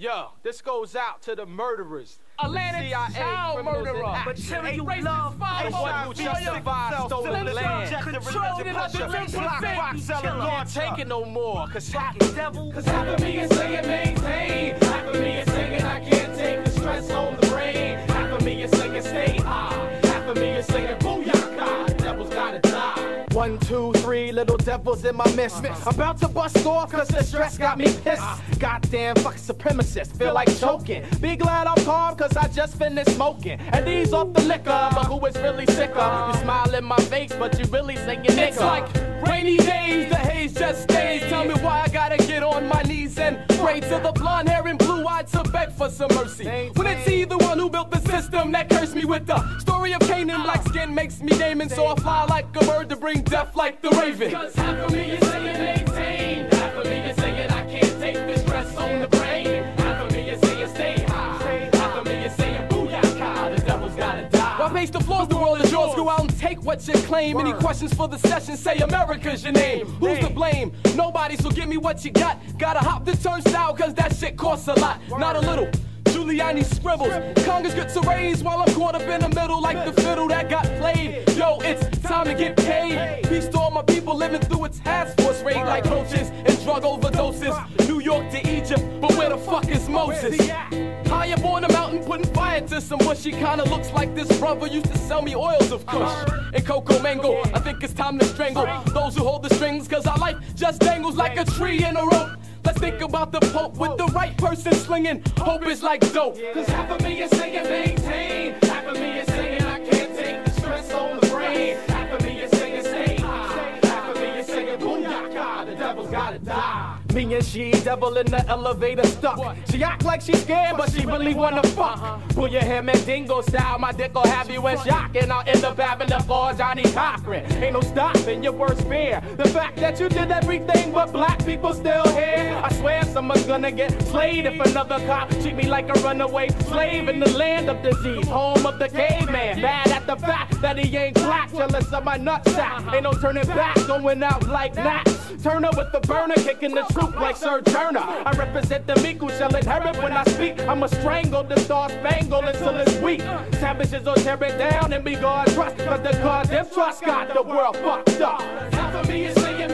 Yo, this goes out to the murderers. Atlantic CIA child murderer. tell you love father. The one who justified stolen land. Controlled it under Rock 10%. selling can't take it no more. Cause. Cause half of me is saying maintain. Half of me is saying I can't take the stress on the brain. Half of me is saying stay high. Half of me is saying One, two, three little devils in my midst. Uh-huh. About to bust off cause the stress got me pissed. Uh-huh. Goddamn fucking supremacist, feel like choking. Be glad I'm calm cause I just finished smoking. And these off the liquor, but who is really sicker? Uh-huh. You smile in my face, but you really saying nigga. It's like rainy days, the haze just stays. Tell me why I gotta get on my knees and pray to the blonde hair and blue to beg for some mercy. When it's he the one who built the system that cursed me with the story of Canaan, black uh. skin makes me Damon, so I fly like a bird to bring death like the raven. Cause half of me is saying maintain. Half of me is saying I can't take the stress on the brain. Half of me is saying stay high. Half of me is saying booyaka. The devil's gotta die. Why pace the floors? The world is yours. Go out take what you claim. Any questions for the session? Say America's your name. Who's to blame? Nobody, so give me what you got. Gotta hop the turnstile, cause that shit costs a lot. Not a little. Giuliani scribbles. Congress gets a raise while I'm caught up in the middle like the fiddle that got played. Yo, it's time to get paid. Peace to all my people living through its task force raid like roaches and drug overdoses. York to Egypt, but where the fuck is Moses? High up on the mountain, putting fire to some bush. He kinda looks like this brother used to sell me oils of kush uh-huh. and cocoa mango. I think it's time to strangle those who hold the strings, cause our life just dangles like a tree in a rope. Let's think about the Pope with the right person slinging. Hope is like dope. Cause half of me is saying maintain. Half of me is saying I can't take the stress on the brain. Half of me is saying stay high. Half of me is saying booyaka. The devil's gotta die. Me and she, devil in the elevator stuck. She act like she scared, but she really wanna uh-huh. fuck. Pull your hair, Mandingo style, my dick will have you in shock. And I'll end up having the floor, Johnnie Cochran. Ain't no stopping your worst fear. The fact that you did everything but black people still here. I swear someone's gonna get slayed if another cop treat me like a runaway slave in the land of disease, home of the caveman. Bad at the fact that he ain't black, jealous of my nutsack. Uh-huh. Ain't no turning back, going out like that. Turner with the burner, kicking the truth like Sir Turner. I represent the meek who shall inherit when I speak. I'ma strangle the star spangled until it's weak. Savages will tear it down and be God trust, cause the God them trust got the world fucked up. Half of me is saying